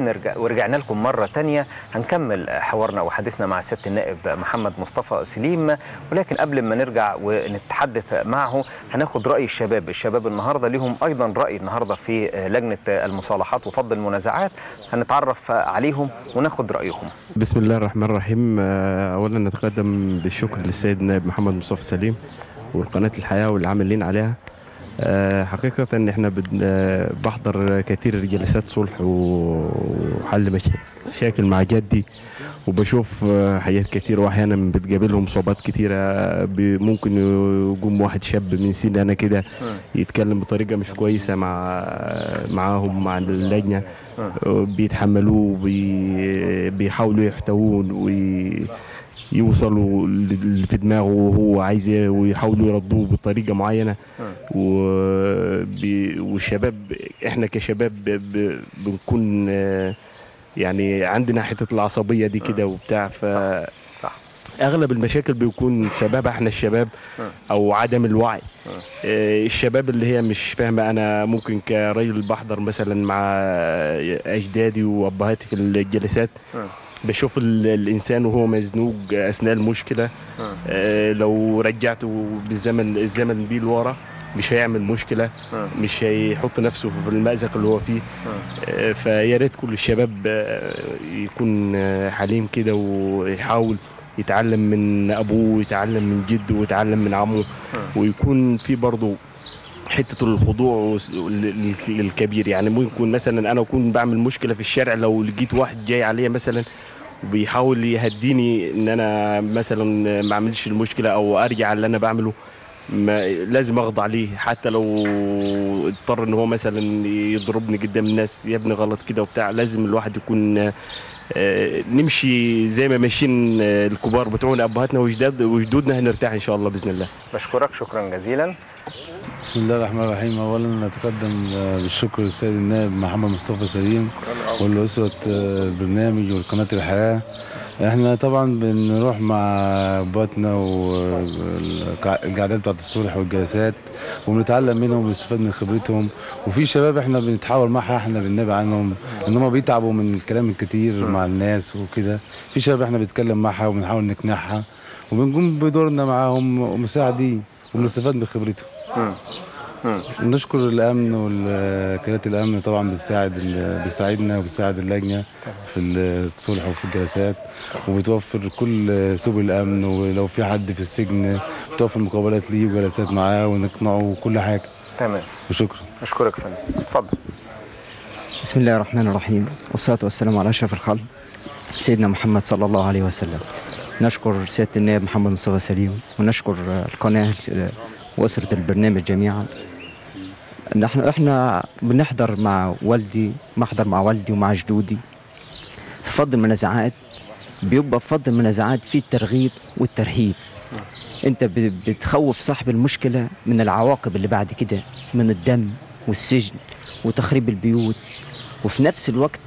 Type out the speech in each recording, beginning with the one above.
نرجع ورجعنا لكم مرة تانية. هنكمل حوارنا وحديثنا مع سيادة النائب محمد مصطفى سليم. ولكن قبل ما نرجع ونتحدث معه هناخد رأي الشباب. الشباب النهاردة لهم أيضا رأي النهاردة في لجنة المصالحات وفض المنازعات. هنتعرف عليهم وناخد رأيهم. بسم الله الرحمن الرحيم. أولا نتقدم بالشكر للسيد النائب محمد مصطفى سليم والقناة الحياة والعاملين عليها. حقيقة إن إحنا بحضر كثير جلسات صلح وحل مشاكل مع جدي وبشوف حاجات كتير وأحيانا بتقابلهم صعوبات كتيرة ممكن يقوم واحد شاب من سن أنا كده يتكلم بطريقة مش كويسة مع معاهم مع اللجنة بيتحملوه بيحاولوا يحتوون وي يوصلوا اللي في دماغه وهو عايز ويحاولوا يردوه بطريقة معينة. والشباب إحنا كشباب بنكون يعني عندنا حتة العصبية دي كده وبتاع ف أغلب المشاكل بيكون سببها إحنا الشباب أو عدم الوعي. الشباب اللي هي مش فاهمة أنا ممكن كراجل بحضر مثلا مع أجدادي وأبهاتي في الجلسات بشوف الإنسان وهو مزنوق أثناء المشكلة آه لو رجعته بالزمن الزمن بيه لورا مش هيعمل مشكلة مش هيحط نفسه في المأزق اللي هو فيه. آه. فيا ريت كل الشباب آه يكون حليم كده ويحاول يتعلم من أبوه ويتعلم من جده ويتعلم من عمه ويكون في برضه حتة الخضوع للكبير. يعني ممكن مثلا أنا أكون بعمل مشكلة في الشارع لو لقيت واحد جاي عليا مثلا وبيحاول يهديني إن أنا مثلا ما أعملش المشكلة أو أرجع اللي أنا بعمله. ما لازم اخضع ليه حتى لو اضطر إن هو مثلا يضربني قدام الناس يا ابني غلط كده وبتاع لازم الواحد يكون نمشي زي ما ماشيين الكبار بتوعنا أبهاتنا وجداد وجدودنا هنرتاح إن شاء الله بإذن الله. بشكرك شكرا جزيلا. بسم الله الرحمن الرحيم. اولا نتقدم بالشكر للسيد النائب محمد مصطفى سليم ولاسره البرنامج والقناة الحياة. إحنا طبعا بنروح مع اباتنا والقعدات بتاعت الصلح والجلسات وبنتعلم منهم ونستفاد من خبرتهم. وفي شباب إحنا بنتحاور معها إحنا بننبه عنهم إن هم بيتعبوا من الكلام الكتير مع الناس وكده. في شباب إحنا بنتكلم معها وبنحاول نقنعها وبنقوم بدورنا معاهم مساعدين وبنستفاد من خبرتهم. نشكر الأمن وكالات الأمن طبعا بتساعد بتساعدنا وبتساعد اللجنة في الصلح وفي الجلسات وبتوفر كل سبل الأمن ولو في حد في السجن بتوفر مقابلات ليه وجلسات معاه ونقنعه وكل حاجة. تمام. وشكرا. أشكرك فندم. اتفضل بسم الله الرحمن الرحيم. والصلاة والسلام على أشرف الخلق سيدنا محمد صلى الله عليه وسلم. نشكر سيادة النائب محمد مصطفى سليم ونشكر القناة وأسرة البرنامج جميعا. نحن إحنا بنحضر مع والدي بحضر مع والدي ومع جدودي. في فض المنازعات بيبقى في فض المنازعات في الترغيب والترهيب. أنت بتخوف صاحب المشكلة من العواقب اللي بعد كده من الدم والسجن وتخريب البيوت. وفي نفس الوقت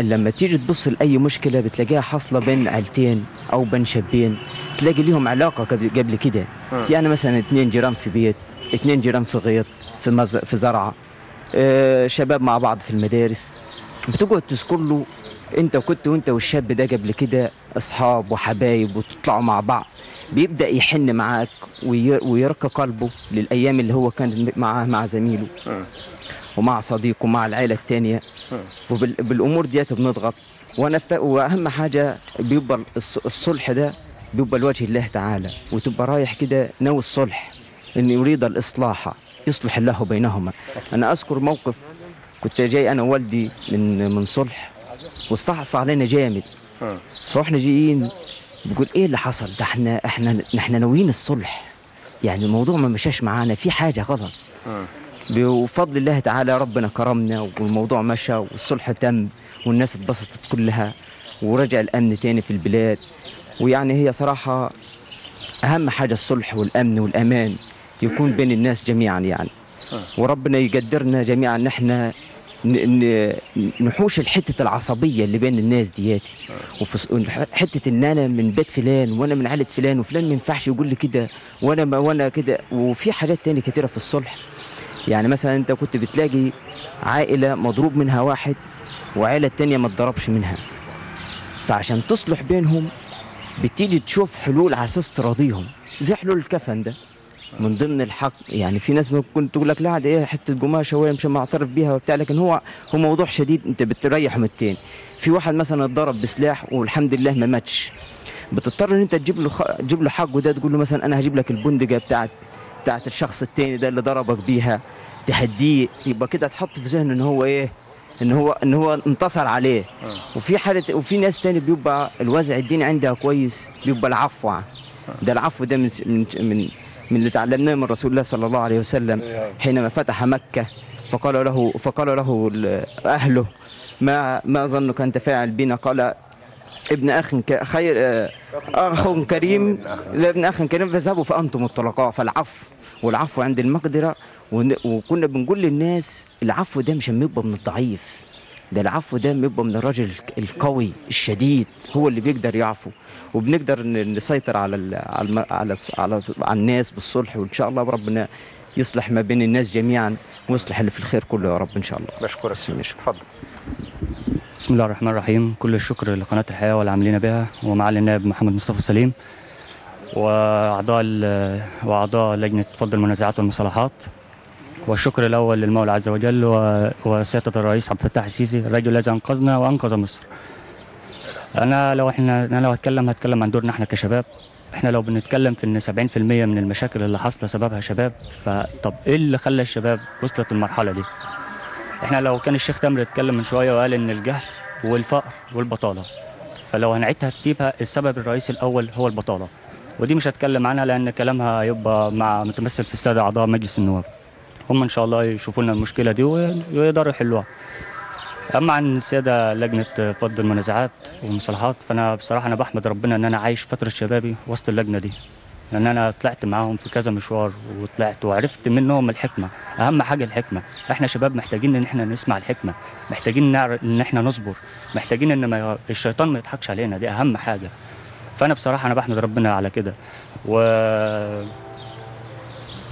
لما تيجي تبص لأي مشكلة بتلاقيها حاصلة بين عيلتين أو بين شابين تلاقي ليهم علاقة قبل كده. يعني مثلا اتنين جيران في بيت اتنين جيران في غيط في مز... في زرعة. آه شباب مع بعض في المدارس. بتقعد تذكر له انت كنت وانت والشاب ده قبل كده اصحاب وحبايب وتطلعوا مع بعض بيبدأ يحن معاك وي... ويرقى قلبه للأيام اللي هو كان معاه مع زميله ومع صديقه ومع العيلة الثانية وبالامور ديت بنضغط. وأنا فت... وأهم حاجة بيبقى الصلح ده بيبقى لوجه الله تعالى وتبقى رايح كده ناوي الصلح إن يريد الإصلاح يصلح الله بينهما. أنا أذكر موقف كنت جاي أنا ووالدي من من صلح. واستحصى علينا جامد. فاحنا جايين بيقول إيه اللي حصل؟ ده إحنا إحنا إحنا ناويين الصلح. يعني الموضوع ما مشاش معانا في حاجة غلط. بفضل الله تعالى ربنا كرمنا والموضوع مشى والصلح تم والناس اتبسطت كلها ورجع الأمن تاني في البلاد. ويعني هي صراحة أهم حاجة الصلح والأمن والأمان يكون بين الناس جميعا يعني. وربنا يقدرنا جميعا. ان إحنا نحوش الحتة العصبية اللي بين الناس دياتي. وفي حتة إن أنا من بيت فلان وأنا من عائله فلان وفلان ما ينفعش يقول لي كده وأنا ما وأنا كده. وفي حاجات تاني كتيرة في الصلح. يعني مثلا أنت كنت بتلاقي عائلة مضروب منها واحد وعيلة التانية ما اتضربش منها. فعشان تصلح بينهم بتيجي تشوف حلول على أساس تراضيهم. زي حلول الكفن ده. من ضمن الحق. يعني في ناس ممكن تقول لك لا ده إيه حتة قماشة وهي مش معترف بيها وبتاع لكن هو هو موضوع شديد انت بتريح من التاني في واحد مثلا اتضرب بسلاح والحمد لله ما ماتش. بتضطر إن أنت تجيب له خ... تجيب له حقه ده تقول له مثلا أنا هجيب لك البندقة بتاعت بتاعت الشخص التاني ده اللي ضربك بيها. تهديه. يبقى كده تحط في ذهنه إن هو إيه إن هو إن هو انتصر عليه. وفي حالة وفي ناس تاني بيبقى الوازع الديني عندها كويس بيبقى العفو. ده العفو ده من من من, اللي تعلمناه من رسول الله صلى الله عليه وسلم حينما فتح مكة فقال له فقال له أهله ما ما ظنك أنت فاعل بنا؟ قال ابن اخ ك- خير آه، اخ كريم ابن اخ كريم فاذهبوا فأنتم الطلقاء. فالعفو والعفو عند المقدرة ون- وكنا بنقول للناس العفو ده مش بيبقى من الضعيف. ده العفو ده بيبقى من الراجل القوي الشديد هو اللي بيقدر يعفو وبنقدر نسيطر على ال على على على, على الناس بالصلح وإن شاء الله ربنا يصلح ما بين الناس جميعا ويصلح اللي في الخير كله يا رب إن شاء الله. بشكرك اتفضل. بسم الله الرحمن الرحيم. كل الشكر لقناة الحياة والعاملين بها ومعالي النائب محمد مصطفى سليم وأعضاء وأعضاء لجنة فض المنازعات والمصالحات. والشكر الأول للمولى عز وجل وسيادة الرئيس عبد الفتاح السيسي الرجل الذي أنقذنا وأنقذ مصر. أنا لو إحنا أنا لو هتكلم هتكلم عن دورنا إحنا كشباب. إحنا لو بنتكلم في إن 70% من المشاكل اللي حاصلة سببها شباب فطب إيه اللي خلى الشباب وصلت المرحلة دي؟ إحنا لو كان الشيخ تامر اتكلم من شوية وقال إن الجهل والفقر والبطالة فلو هنعيد ترتيبها السبب الرئيسي الأول هو البطالة. ودي مش هتكلم عنها لأن كلامها يبقى مع متمثل في السادة أعضاء مجلس النواب. هم إن شاء الله يشوفوا لنا المشكلة دي وي- ويقدروا يحلوها. أما عن الساده لجنة فض المنازعات والمصالحات فأنا بصراحة أنا بحمد ربنا إن أنا عايش فترة شبابي وسط اللجنة دي. لأن أنا طلعت معاهم في كذا مشوار وطلعت وعرفت منهم الحكمة أهم حاجة الحكمة. إحنا شباب محتاجين إن إحنا نسمع الحكمة محتاجين نعرف إن إحنا نصبر محتاجين إن ما الشيطان ما يضحكش علينا دي أهم حاجة. فأنا بصراحة أنا بحمد ربنا على كده. و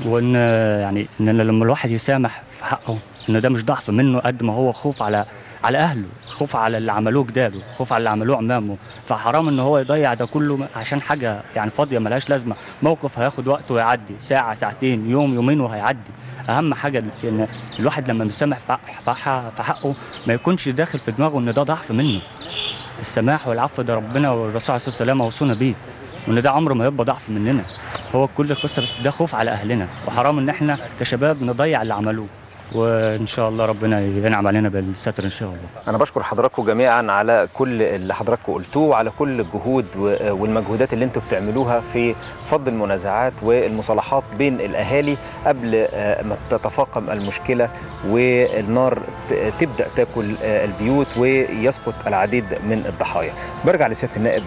وإن يعني إن لما الواحد يسامح في حقه إن ده مش ضعف منه قد ما هو خوف على على أهله خوف على اللي عملوه جداده خوف على اللي عملوه عمامه فحرام إن هو يضيع ده كله عشان حاجة يعني فاضية ملهاش لازمة. موقف هياخد وقت ويعدي ساعة ساعتين يوم يومين وهيعدي. أهم حاجة إن الواحد لما بيسامح في حقه ما يكونش داخل في دماغه إن ده ضعف منه. السماح والعفو ده ربنا والرسول عليه الصلاة والسلام أوصونا بيه. وإن ده عمره ما يبقى ضعف مننا. هو كل القصة بس ده خوف على أهلنا. وحرام إن إحنا كشباب نضيع اللي عملوه. وإن شاء الله ربنا ينعم علينا بالستر إن شاء الله. أنا بشكر حضراتكم جميعا على كل اللي حضراتكم قلتوه وعلى كل الجهود والمجهودات اللي أنتم بتعملوها في فض المنازعات والمصالحات بين الأهالي قبل آه، ما تتفاقم المشكلة والنار تبدأ تاكل آه، البيوت ويسقط العديد من الضحايا. برجع لسيادة النائب.